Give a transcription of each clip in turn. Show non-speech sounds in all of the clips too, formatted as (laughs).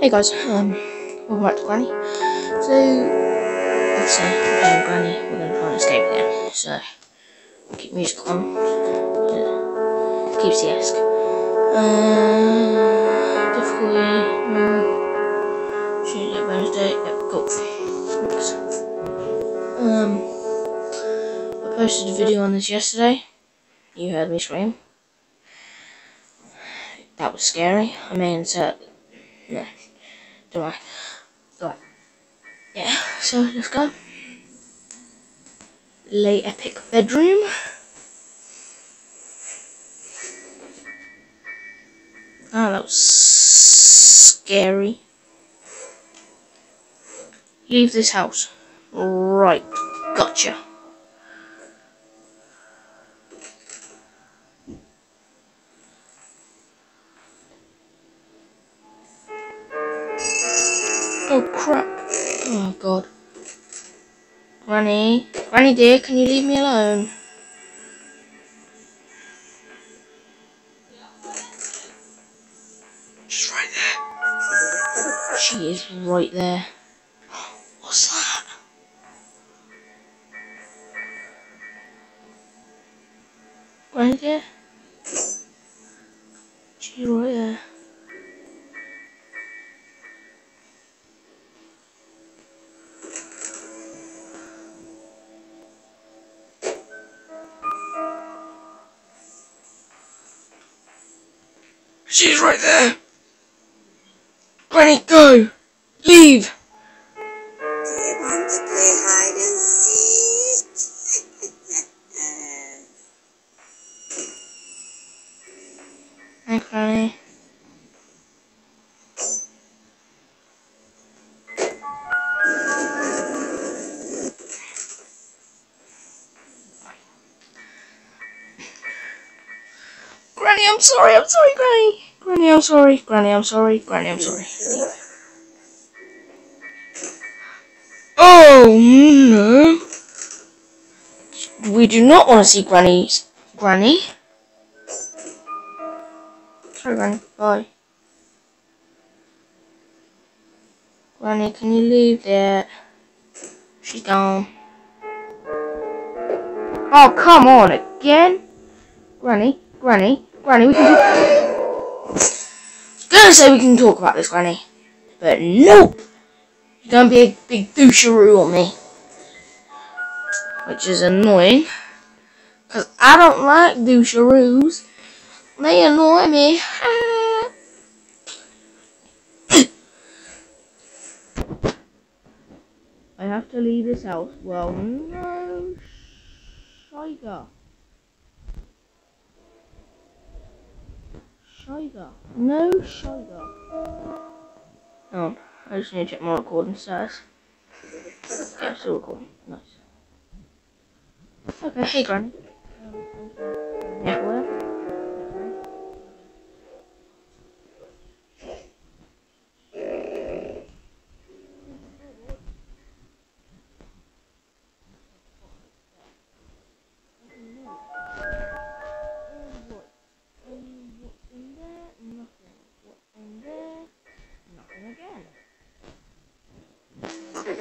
Hey guys, um, welcome back to Granny. So, obviously, I'm playing Granny, we're going to try and escape again. So, keep music on. Uh, keeps the esque. Uh, difficulty, no. Yep. Um, I posted a video on this yesterday. You heard me scream. That was scary. I may insert. No. Don't worry. Right. Yeah, (laughs) so let's go. Lay epic bedroom. Oh, that was scary. Leave this house. Right. Gotcha. Oh crap. Oh god. Granny. Granny dear, can you leave me alone? She's right there. She is right there. What's that? Granny dear? She's right there. She's right there. Granny, go. Leave. (laughs) Do you Granny, I'm sorry, I'm sorry, Granny. Granny, I'm sorry. Granny, I'm sorry. Granny, I'm sorry. Oh, no. We do not want to see Granny's. Granny? Sorry, Granny. Bye. Granny, can you leave that? She's gone. Oh, come on, again? Granny, Granny, Granny, we can talk. gonna say we can talk about this, Granny. But nope! You're gonna be a big doucheroo on me. Which is annoying. Because I don't like doucheroos. They annoy me. (coughs) I have to leave this house. Well, no, Shiger. Shiger. No. Hang on. I just need to check my recording status. Yeah, still recording. Nice. Okay, hey Granny. Um,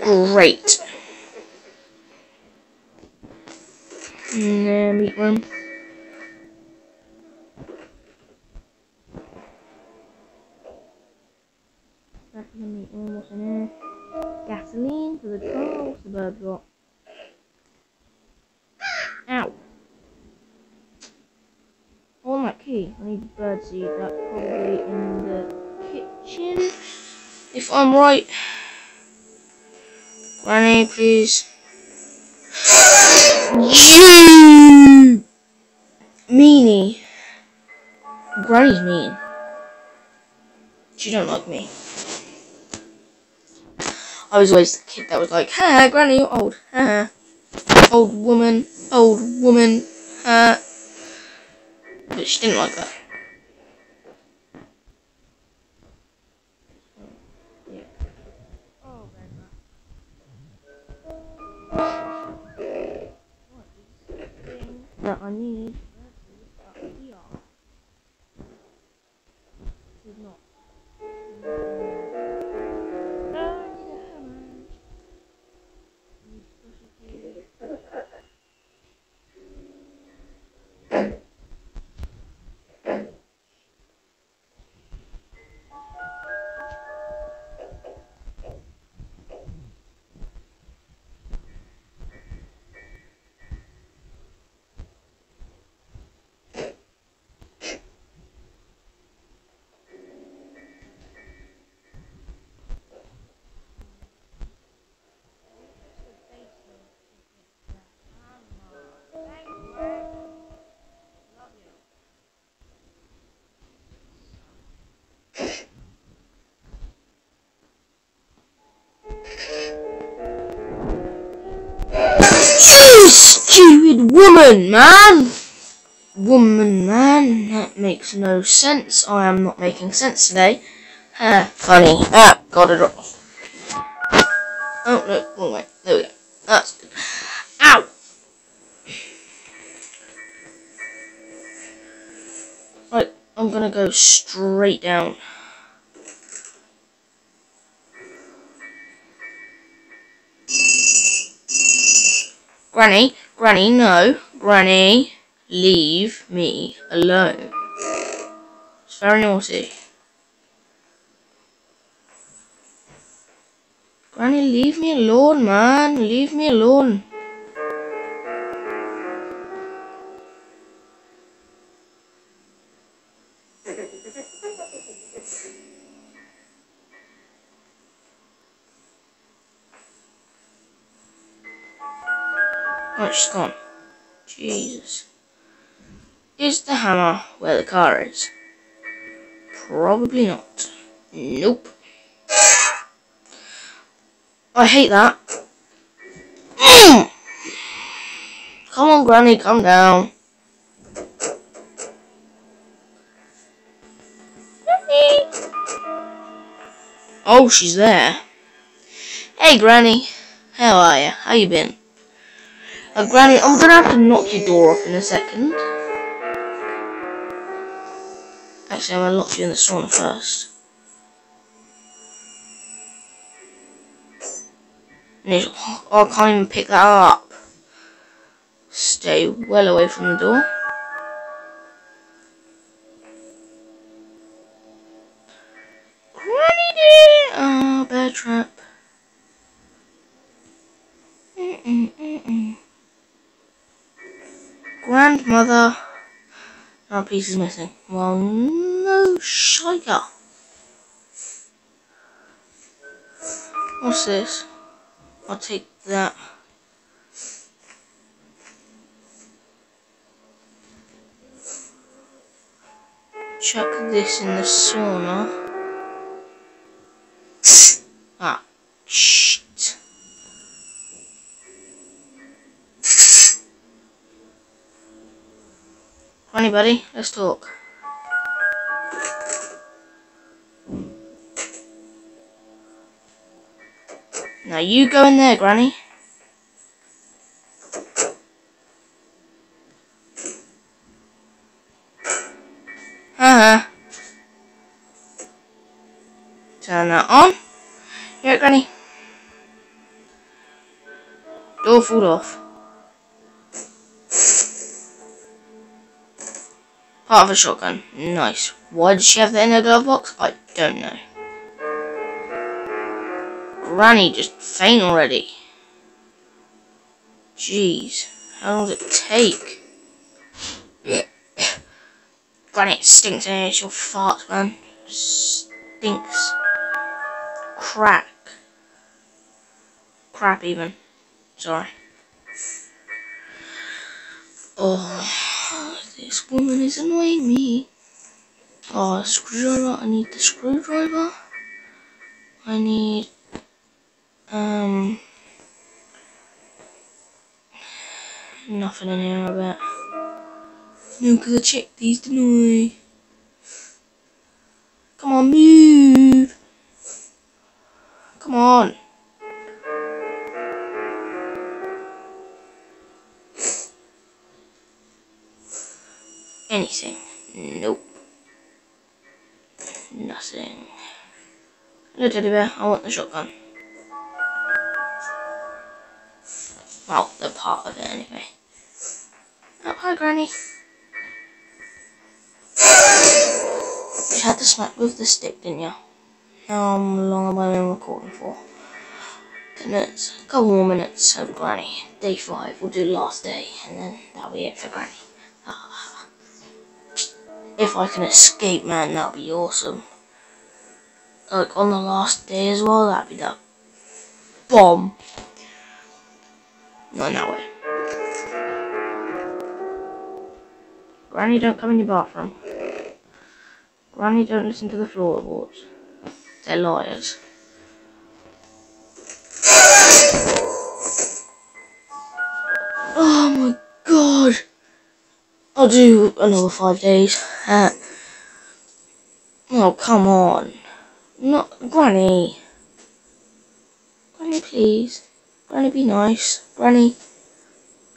Great. Nah, meat room. Back in the meat room, what's in here? Gasoline for the car, what's the bird got? Ow. I want that key. I need bird seed. That's probably in the kitchen. If I'm right. Granny, please. You meanie. Granny's mean. She don't like me. I was always the kid that was like, ha, Granny, you're old. Ha, old woman, old woman. Ha. But she didn't like that. Stupid woman, man! Woman, man, that makes no sense. I am not making sense today. Ah, funny. Ah, got it. Oh, no, wrong way. There we go. That's good. Ow! Right, I'm gonna go straight down. Granny, Granny, no. Granny, leave me alone. It's very naughty. Granny, leave me alone, man. Leave me alone. She's gone. Jesus. Is the hammer where the car is? Probably not. Nope. I hate that. (clears throat) come on, Granny, come down. Oh, she's there. Hey, Granny. How are you? How you been? Uh, Granny, I'm gonna have to knock your door off in a second. Actually, I'm gonna lock you in the sauna first. Oh, I can't even pick that up. Stay well away from the door. Our piece is missing. Well, no sugar. What's this? I'll take that. Chuck this in the sauna. Ah, shit. Funny buddy, let's talk. Now you go in there, Granny. Uh-huh. Turn that on. Here, Granny. Door food off. Part of a shotgun. Nice. Why does she have that in her glove box? I don't know. Granny just faint already. Jeez, how long does it take? (coughs) Granny, it stinks in here. It's your fart, man. Stinks. Crack. Crap, even. Sorry. Oh, this woman is annoying me. Oh, screwdriver. I need the screwdriver. I need um, nothing in here, I bet. No, because I checked these, didn't I? Come on, move! Come on! Anything. Nope. Nothing. No teddy bear, I want the shotgun. Well, the part of it anyway. Oh, hi, Granny. You had to smack with the stick, didn't you? How long have I been recording for? Ten minutes. A couple more minutes of Granny. Day five, we'll do last day, and then that'll be it for Granny. If I can escape, man, that'd be awesome. Like, on the last day as well, that'd be the bomb. Not in that way. Granny, don't come in your bathroom. Granny, don't listen to the floorboards. They're liars. Gotta do another five days. Uh, oh, come on. Not Granny. Granny, please. Granny, be nice. Granny.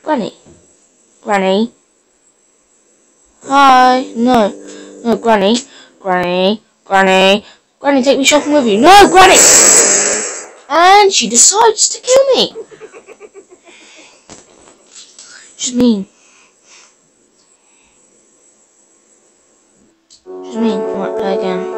Granny. Granny. Hi. No. No, Granny. Granny. Granny. Granny, take me shopping with you. No, Granny! And she decides to kill me. (laughs) She's mean. me, again?